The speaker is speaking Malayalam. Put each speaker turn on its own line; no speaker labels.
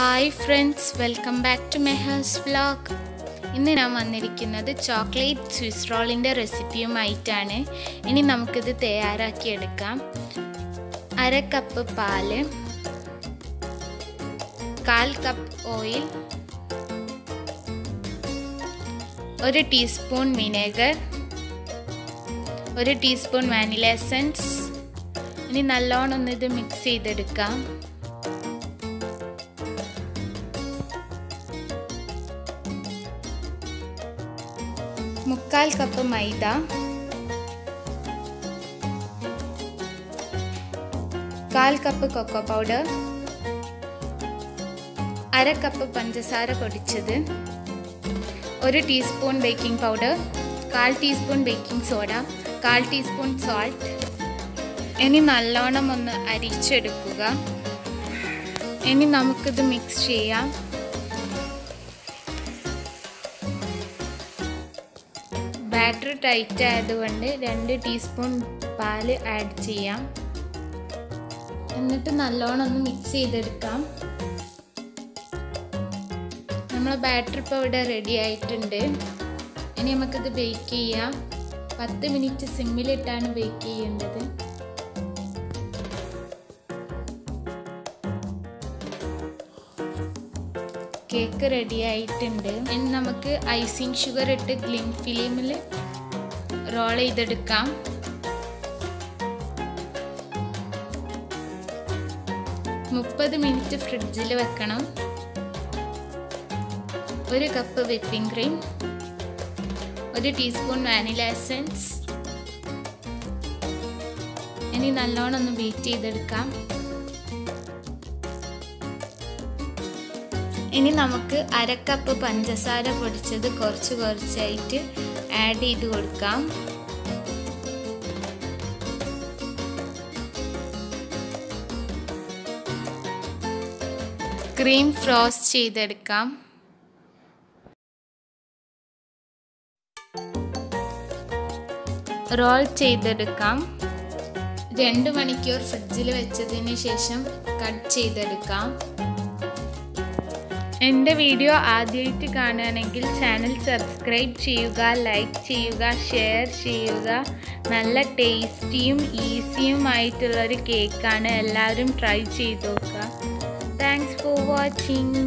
Hi friends welcome back to Meher's vlog ഇന്ന് ഞാൻ വന്നിരിക്കുന്നത് ചോക്ലേറ്റ് സ്വിസ് റോളിന്റെ റെസിപ്പിയുമായിട്ടാണ് ഇനി നമുക്കിത് തയ്യാറാക്കിയെടുക്കാം അര കപ്പ് പാൽ കാൽ കപ്പ് ഓയിൽ ഒരു ടീസ്പൂൺ വിനേഗർ ഒരു ടീസ്പൂൺ വാനില എസൻസ് ഇനി നല്ലോണം ഒന്ന് ഇത് മിക്സ് ചെയ്തെടുക്കാം. മുക്കാൽ കപ്പ് മൈദ. കാൽ കപ്പ് കൊക്കോ പൗഡർ അര കപ്പ് പഞ്ചസാര പൊടിച്ചത്. ഒരു ടീസ്പൂൺ ബേക്കിംഗ് പൗഡർ കാൽ ടീസ്പൂൺ ബേക്കിംഗ് സോഡ കാൽ ടീസ്പൂൺ സോൾട്ട് ഇനി നല്ലോണം ഒന്ന് അരിച്ചെടുക്കുക. ഇനി നമുക്കിത് മിക്സ് ചെയ്യാം. ബാറ്റർ ടൈറ്റ് ആയതുകൊണ്ട് രണ്ട് ടീസ്പൂൺ പാൽ ആഡ് ചെയ്യാം. എന്നിട്ട് നല്ലോണം ഒന്ന് മിക്സ് ചെയ്തെടുക്കാം. നമ്മളെ ബാറ്റർ ഇപ്പോൾ ഇവിടെ റെഡി ആയിട്ടുണ്ട്. ഇനി നമുക്കിത് ബേക്ക് ചെയ്യാം. പത്ത് മിനിറ്റ് സിമ്മിലിട്ടാണ് ബേക്ക് ചെയ്യേണ്ടത്. കേക്ക് റെഡി ആയിട്ടുണ്ട്. ഇനി നമുക്ക് ഐസിങ് ഷുഗർ ഇട്ട് ഗ്ലിം ഫിലിമിൽ റോൾ ചെയ്തെടുക്കാം. മുപ്പത് മിനിറ്റ് ഫ്രിഡ്ജിൽ വെക്കണം. ഒരു കപ്പ് വിപ്പിംഗ് ക്രീം ഒരു ടീസ്പൂൺ വാനില എസൻസ് ഇനി നല്ലോണം ഒന്ന് ബീറ്റ് ചെയ്തെടുക്കാം. ഇനി നമുക്ക് അര കപ്പ് പഞ്ചസാര പൊടിച്ചത് കുറച്ച് കുറച്ചായിട്ട് ആഡ് ചെയ്ത് കൊടുക്കാം. ക്രീം ഫ്രോസ്റ്റ് ചെയ്തെടുക്കാം. റോൾ ചെയ്തെടുക്കാം. രണ്ട് മണിക്കൂർ ഫ്രിഡ്ജിൽ വെച്ചതിന് ശേഷം കട്ട് ചെയ്തെടുക്കാം. എന്റെ വീഡിയോ ആദ്യമായിട്ട് കാണുകയാണെങ്കിൽ ചാനൽ സബ്സ്ക്രൈബ് ചെയ്യുക ലൈക്ക് ചെയ്യുക ഷെയർ ചെയ്യുക. നല്ല ടേസ്റ്റിയും ഈസിയുമായിട്ടുള്ളൊരു കേക്കാണ് എല്ലാവരും ട്രൈ ചെയ്ത് നോക്കുക. Thanks for watching